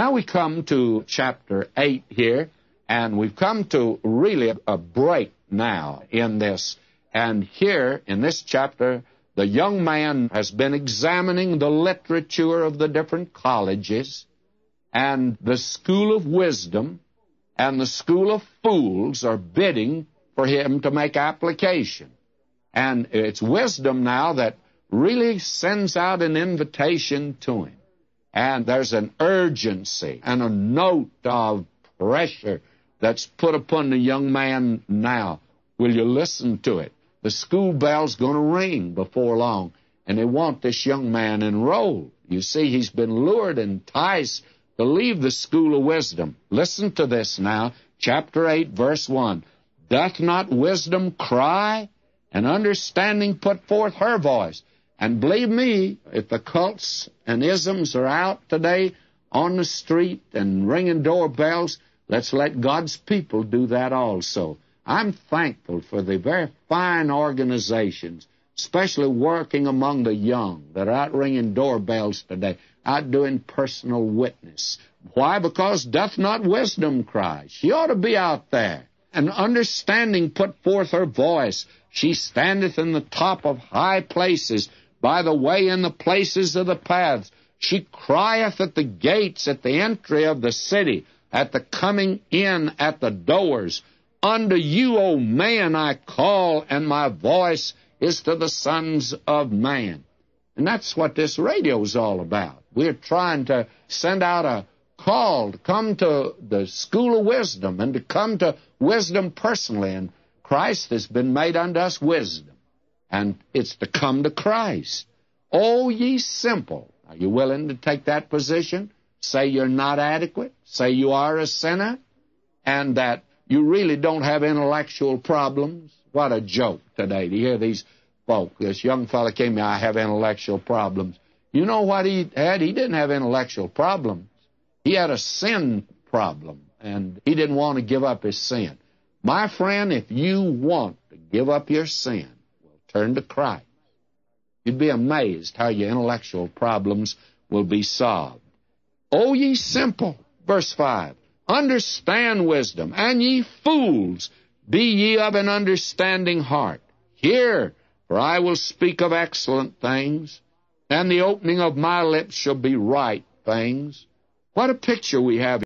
Now we come to chapter 8 here, and we've come to really a break now in this. And here in this chapter, the young man has been examining the literature of the different colleges and the school of wisdom and the school of fools are bidding for him to make application. And it's wisdom now that really sends out an invitation to him. And there's an urgency and a note of pressure that's put upon the young man now. Will you listen to it? The school bell's going to ring before long, and they want this young man enrolled. You see, he's been lured and enticed to leave the school of wisdom. Listen to this now, chapter 8, verse 1. Doth not wisdom cry, and understanding put forth her voice? And believe me, if the cults and isms are out today on the street and ringing doorbells, let's let God's people do that also. I'm thankful for the very fine organizations, especially working among the young, that are out ringing doorbells today, out doing personal witness. Why? Because doth not wisdom cry? She ought to be out there. And understanding put forth her voice. She standeth in the top of high places by the way in the places of the paths. She crieth at the gates, at the entry of the city, at the coming in at the doors. Unto you, O man, I call, and my voice is to the sons of man. And that's what this radio is all about. We're trying to send out a call to come to the school of wisdom and to come to wisdom personally. And Christ has been made unto us wisdom and it's to come to Christ. Oh, ye simple. Are you willing to take that position? Say you're not adequate? Say you are a sinner? And that you really don't have intellectual problems? What a joke today to hear these folk. This young fellow came here, I have intellectual problems. You know what he had? He didn't have intellectual problems. He had a sin problem, and he didn't want to give up his sin. My friend, if you want to give up your sin, Turn to Christ. You'd be amazed how your intellectual problems will be solved. O ye simple, verse 5, understand wisdom, and ye fools, be ye of an understanding heart. Hear, for I will speak of excellent things, and the opening of my lips shall be right things. What a picture we have